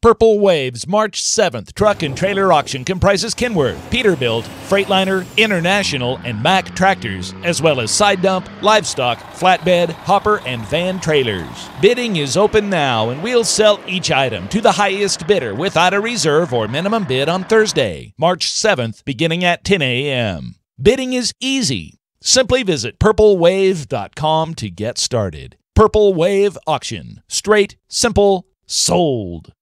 Purple Waves March 7th truck and trailer auction comprises Kenworth, Peterbilt, Freightliner, International, and Mack tractors, as well as side dump, livestock, flatbed, hopper, and van trailers. Bidding is open now, and we'll sell each item to the highest bidder without a reserve or minimum bid on Thursday, March 7th, beginning at 10 a.m. Bidding is easy. Simply visit purplewave.com to get started. Purple Wave Auction. Straight, simple, sold.